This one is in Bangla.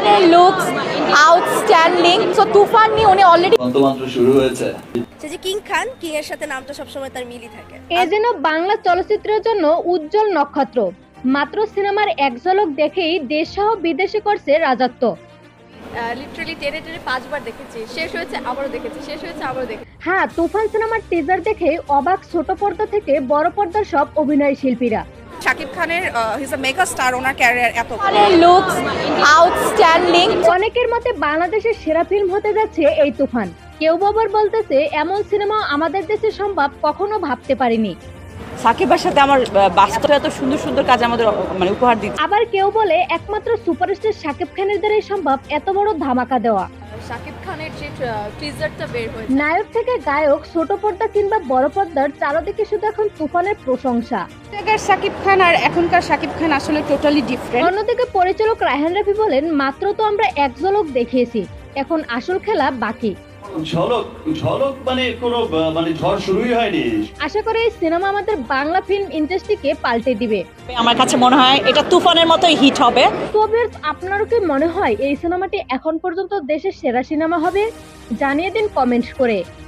তুফানের লুকস আউটস্ট্যান্ডিং সো তুফান নিয়ে উনি অলরেডি তন্ত্রমন্ত্র শুরু হয়েছে। যে কিং খান কিং এর সাথে নামটা সবসময় তার মিলই থাকে। এ যেন বাংলা চলচ্চিত্রের জন্য উজ্জ্বল নক্ষত্র। মাত্র সিনেমার এক ঝলক দেখেই দেশ সহ বিদেশে করছে রাজত্ব। লিটারালি টেনে টেনে পাঁচবার দেখেছি। শেষ হয়েছে আবারও দেখেছি। শেষ হয়েছে আবারও দেখেছি। হ্যাঁ তুফান সিনেমার টিজার দেখে অবাক ছোট পর্দা থেকে বড় পর্দার সব অভিনয় শিল্পীরা। শাকিব খানের হিজ আ মেগা স্টার ওনার ক্যারিয়ার এত লুকস আউটস্ট্যান্ডিং অনেকের মতে বাংলাদেশের সেরা ফিল্ম হতে যাচ্ছে এই তুফান। কেউ বাবার বলতেছে এমন সিনেমা আমাদের দেশে সম্ভব কখনো ভাবতে পারিনি। সাকিবের সাথে আমার বাস্তবে এত সুন্দর সুন্দর কাজ আমাদের মানে উপহার দিচ্ছে। আবার কেউ বলে একমাত্র সুপারস্টার শাকিব খানের দ্বারাই সম্ভব এত বড় ধামাকা দেওয়া। শাকিব খানের যে টিজারটা বের হয়েছে। নায়ক থেকে গায়ক ছোট পর্দা কিংবা বড় পর্দার চারদিকে শুধু এখন তুফানের প্রশংসা। আগের শাকিব খান আর এখনকার শাকিব খান আসলে টোটালি ডিফারেন্ট অন্যদিকে পরিচালক রায়হান রাফি বলেন মাত্র তো আমরা এক ঝলক দেখিয়েছি এখন আসল খেলা বাকি। ঝলক ঝলক মানে কোনো মানে ঝড় শুরুই হয়নি। আশা করি এই সিনেমা আমাদের বাংলা ফিল্ম ইন্ডাস্ট্রিকে পাল্টে দিবে। আমার কাছে মনে হয় এটা তুফানের মতোই হিট হবে। তো viewers, আপনারও কি মনে হয় এই সিনেমাটি এখন পর্যন্ত দেশের সেরা সিনেমা হবে? জানিয়ে দিন কমেন্ট করে।